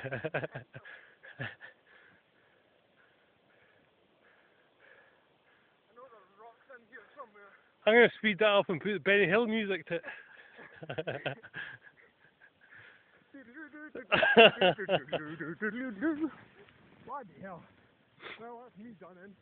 I know there's rocks in here somewhere. I'm going to speed that up and put the Benny Hill music to it. Bloody hell. Well, that's me done in.